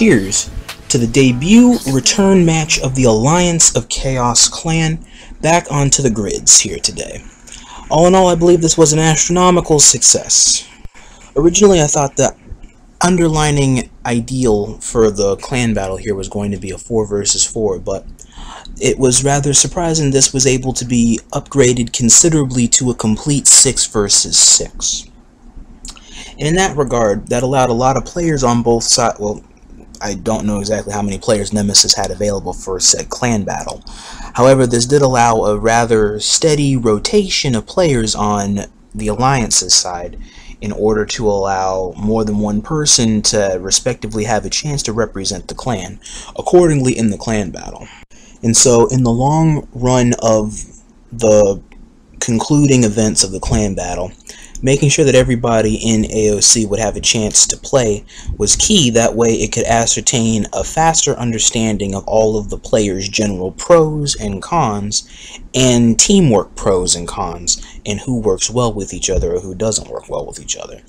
Cheers to the debut return match of the Alliance of Chaos clan back onto the grids here today. All in all, I believe this was an astronomical success. Originally, I thought the underlining ideal for the clan battle here was going to be a 4 versus 4, but it was rather surprising this was able to be upgraded considerably to a complete 6 versus 6. And in that regard, that allowed a lot of players on both sides, well, I don't know exactly how many players Nemesis had available for said clan battle. However, this did allow a rather steady rotation of players on the Alliance's side in order to allow more than one person to respectively have a chance to represent the clan, accordingly in the clan battle. And so, in the long run of the concluding events of the clan battle, making sure that everybody in AOC would have a chance to play was key. That way it could ascertain a faster understanding of all of the players' general pros and cons, and teamwork pros and cons, and who works well with each other or who doesn't work well with each other.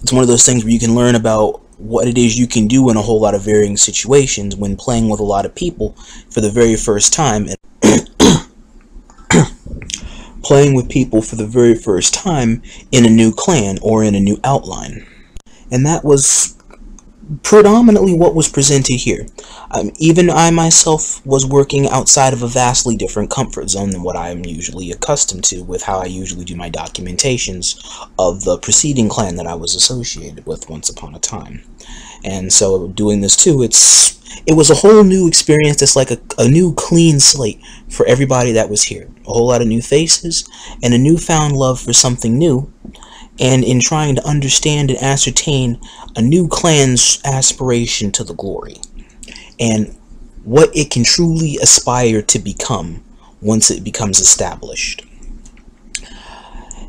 It's one of those things where you can learn about what it is you can do in a whole lot of varying situations when playing with a lot of people for the very first time playing with people for the very first time in a new clan or in a new outline. And that was predominantly what was presented here. Um, even I myself was working outside of a vastly different comfort zone than what I am usually accustomed to with how I usually do my documentations of the preceding clan that I was associated with once upon a time. And so doing this too, it's it was a whole new experience. It's like a, a new clean slate for everybody that was here. A whole lot of new faces and a newfound love for something new. And in trying to understand and ascertain a new clan's aspiration to the glory. And what it can truly aspire to become once it becomes established.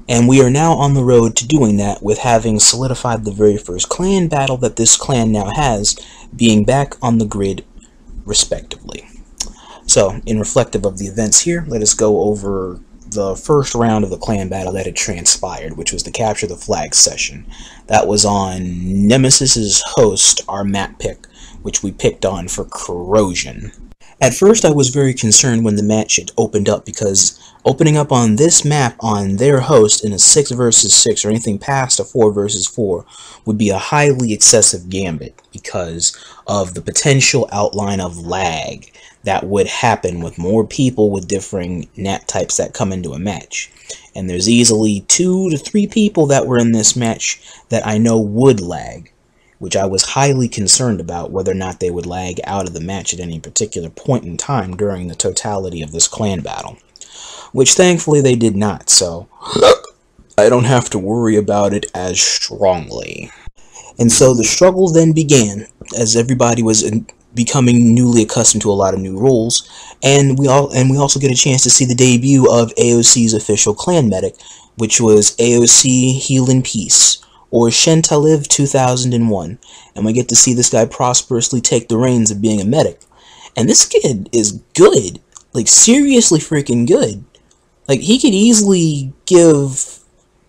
And we are now on the road to doing that with having solidified the very first clan battle that this clan now has being back on the grid respectively. So, in reflective of the events here, let us go over the first round of the clan battle that had transpired, which was the capture the flag session. That was on Nemesis's host, our map pick, which we picked on for corrosion. At first I was very concerned when the match had opened up because opening up on this map on their host in a 6 versus 6 or anything past a 4 versus 4 would be a highly excessive gambit because of the potential outline of lag that would happen with more people with differing nat types that come into a match. And there's easily two to three people that were in this match that I know would lag which I was highly concerned about whether or not they would lag out of the match at any particular point in time during the totality of this clan battle. Which thankfully they did not, so I don't have to worry about it as strongly. And so the struggle then began, as everybody was becoming newly accustomed to a lot of new rules, and we all and we also get a chance to see the debut of AOC's official clan medic, which was AOC Heal in Peace, or Shentaliv 2001, and we get to see this guy prosperously take the reins of being a medic. And this kid is good. Like, seriously freaking good. Like, he could easily give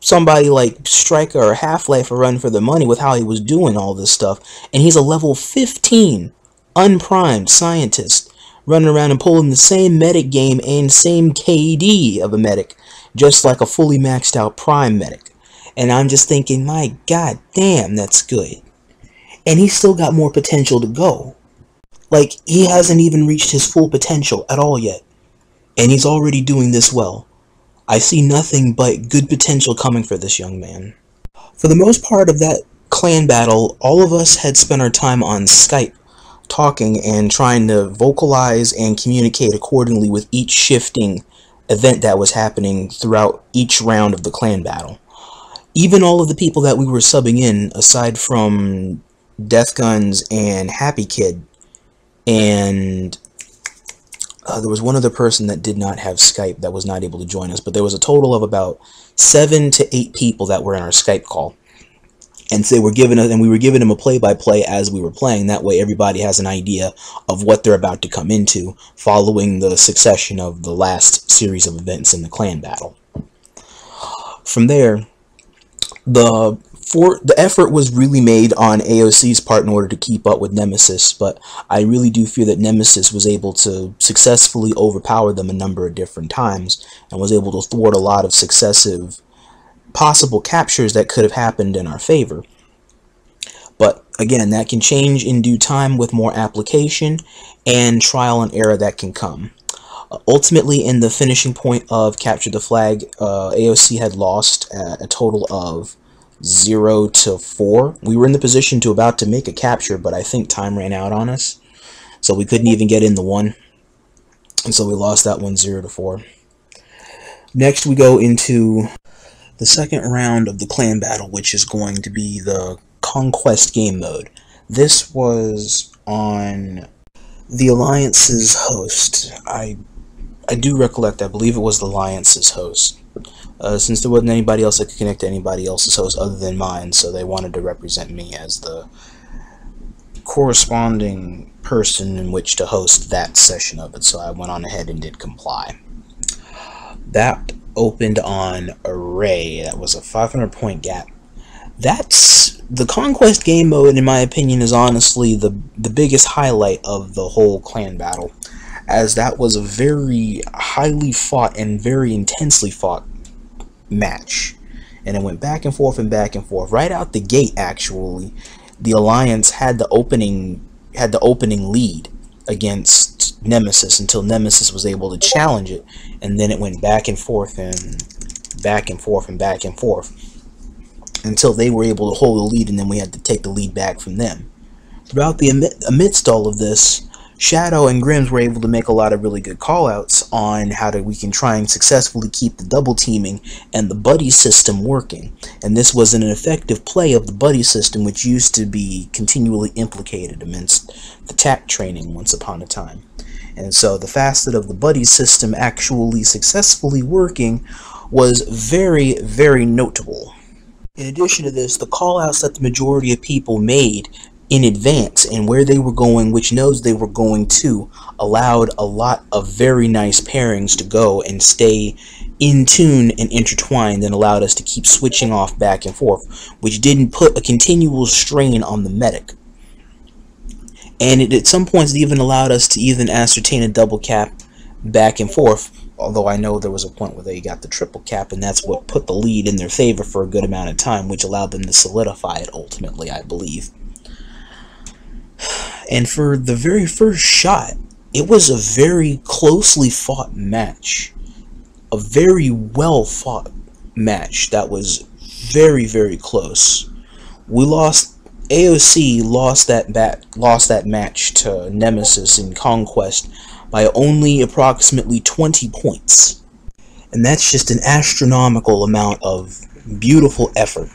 somebody like Striker or Half-Life a run for the money with how he was doing all this stuff. And he's a level 15, unprimed scientist, running around and pulling the same medic game and same KD of a medic, just like a fully maxed out prime medic. And I'm just thinking, my god damn, that's good. And he's still got more potential to go. Like, he hasn't even reached his full potential at all yet. And he's already doing this well. I see nothing but good potential coming for this young man. For the most part of that clan battle, all of us had spent our time on Skype, talking and trying to vocalize and communicate accordingly with each shifting event that was happening throughout each round of the clan battle even all of the people that we were subbing in, aside from Death Guns and Happy Kid, and uh, there was one other person that did not have Skype that was not able to join us, but there was a total of about seven to eight people that were in our Skype call. And so they were giving us, and we were giving them a play-by-play -play as we were playing. That way, everybody has an idea of what they're about to come into, following the succession of the last series of events in the clan battle. From there, the for the effort was really made on AOC's part in order to keep up with Nemesis, but I really do fear that Nemesis was able to successfully overpower them a number of different times and was able to thwart a lot of successive possible captures that could have happened in our favor. But again, that can change in due time with more application and trial and error that can come. Ultimately, in the finishing point of Capture the Flag, uh, AOC had lost a total of 0 to 4. We were in the position to about to make a capture, but I think time ran out on us. So we couldn't even get in the 1. And so we lost that one 0 to 4. Next, we go into the second round of the clan battle, which is going to be the Conquest game mode. This was on the Alliance's host. I I do recollect, I believe it was the Alliance's host. Uh, since there wasn't anybody else that could connect to anybody else's host other than mine, so they wanted to represent me as the corresponding person in which to host that session of it, so I went on ahead and did comply. That opened on Array. That was a 500 point gap that's the conquest game mode in my opinion is honestly the the biggest highlight of the whole clan battle as that was a very highly fought and very intensely fought match. And it went back and forth and back and forth. Right out the gate actually the alliance had the opening had the opening lead against nemesis until nemesis was able to challenge it. And then it went back and forth and back and forth and back and forth until they were able to hold the lead and then we had to take the lead back from them. Throughout the amidst all of this, Shadow and Grims were able to make a lot of really good callouts on how to, we can try and successfully keep the double teaming and the buddy system working. And this was an effective play of the buddy system which used to be continually implicated amidst the TAC training once upon a time. And so the facet of the buddy system actually successfully working was very, very notable. In addition to this, the callouts that the majority of people made in advance and where they were going, which nodes they were going to, allowed a lot of very nice pairings to go and stay in tune and intertwined and allowed us to keep switching off back and forth, which didn't put a continual strain on the medic. And it, at some points, it even allowed us to even ascertain a double cap back and forth although I know there was a point where they got the triple cap, and that's what put the lead in their favor for a good amount of time, which allowed them to solidify it ultimately, I believe. And for the very first shot, it was a very closely fought match. A very well fought match that was very, very close. We lost AOC lost that bat lost that match to Nemesis in Conquest by only approximately 20 points. And that's just an astronomical amount of beautiful effort.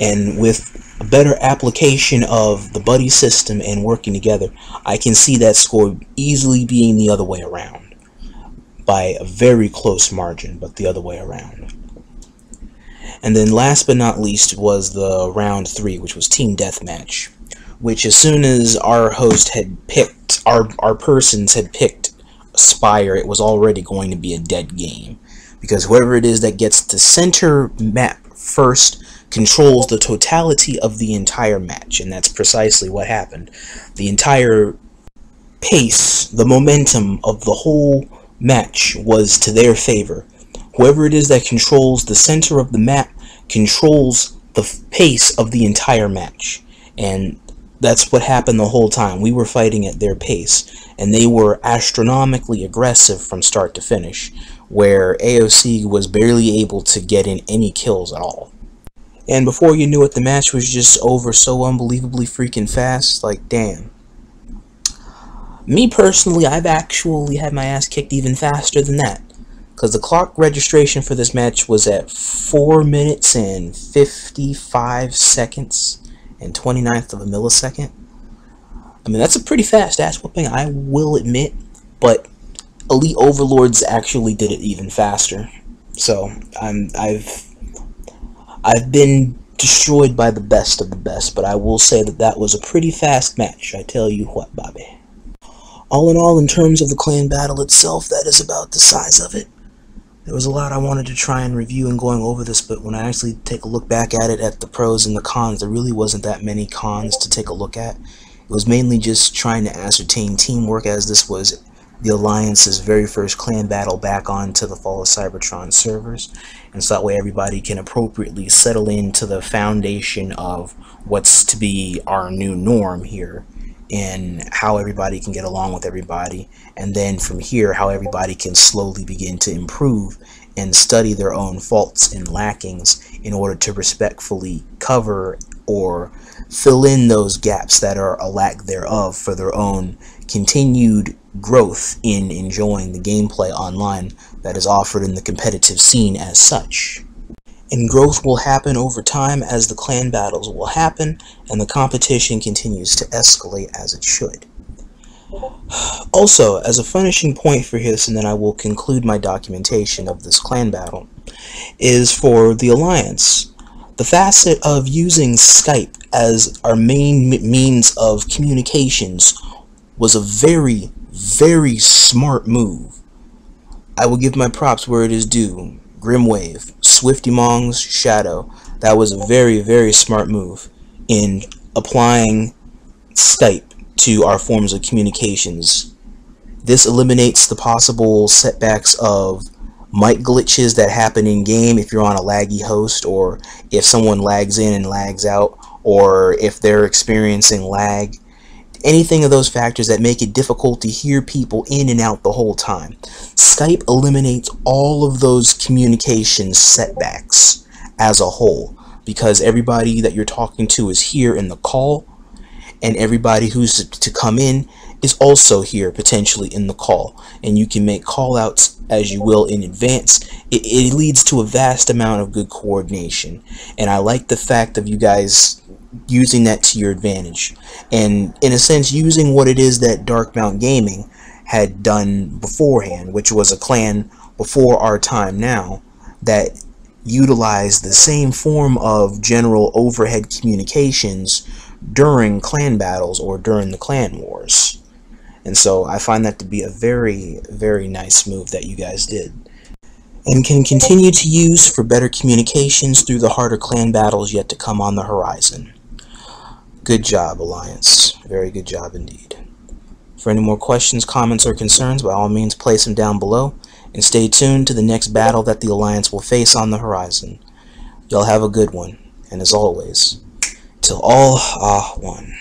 And with better application of the buddy system and working together, I can see that score easily being the other way around. By a very close margin, but the other way around. And then last but not least was the round three, which was Team Deathmatch. Which as soon as our host had picked, our, our persons had picked Spire, it was already going to be a dead game. Because whoever it is that gets the center map first controls the totality of the entire match, and that's precisely what happened. The entire pace, the momentum of the whole match was to their favor. Whoever it is that controls the center of the map controls the pace of the entire match. And that's what happened the whole time. We were fighting at their pace, and they were astronomically aggressive from start to finish, where AOC was barely able to get in any kills at all. And before you knew it, the match was just over so unbelievably freaking fast, like, damn. Me personally, I've actually had my ass kicked even faster than that. Because the clock registration for this match was at 4 minutes and 55 seconds and 29th of a millisecond. I mean, that's a pretty fast ass whooping, I will admit, but Elite Overlords actually did it even faster. So, I'm, I've, I've been destroyed by the best of the best, but I will say that that was a pretty fast match, I tell you what, Bobby. All in all, in terms of the clan battle itself, that is about the size of it. there was a lot I wanted to try and review and going over this, but when I actually take a look back at it at the pros and the cons, there really wasn't that many cons to take a look at. It was mainly just trying to ascertain teamwork as this was the Alliance's very first clan battle back onto the Fall of Cybertron servers. And so that way everybody can appropriately settle into the foundation of what's to be our new norm here and how everybody can get along with everybody. And then from here, how everybody can slowly begin to improve and study their own faults and lackings in order to respectfully cover or fill in those gaps that are a lack thereof for their own continued growth in enjoying the gameplay online that is offered in the competitive scene as such. And growth will happen over time as the clan battles will happen and the competition continues to escalate as it should. Also, as a finishing point for this, and then I will conclude my documentation of this clan battle, is for the Alliance. The facet of using Skype as our main means of communications was a very, very smart move. I will give my props where it is due. Grimwave, Swifty Shadow. That was a very, very smart move in applying Skype to our forms of communications. This eliminates the possible setbacks of mic glitches that happen in game if you're on a laggy host or if someone lags in and lags out or if they're experiencing lag anything of those factors that make it difficult to hear people in and out the whole time. Skype eliminates all of those communication setbacks as a whole because everybody that you're talking to is here in the call and everybody who's to come in is also here potentially in the call. And you can make call outs as you will in advance. It, it leads to a vast amount of good coordination. And I like the fact of you guys using that to your advantage. And in a sense using what it is that Darkmount Gaming had done beforehand which was a clan before our time now that utilized the same form of general overhead communications during clan battles or during the clan wars. And so I find that to be a very very nice move that you guys did. And can continue to use for better communications through the harder clan battles yet to come on the horizon. Good job, Alliance. Very good job indeed. For any more questions, comments, or concerns, by all means place them down below, and stay tuned to the next battle that the Alliance will face on the horizon. Y'all have a good one, and as always, till all are one.